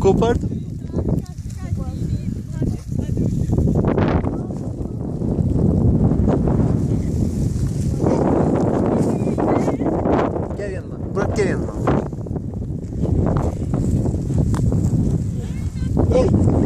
Kopardım. ブラッケリ。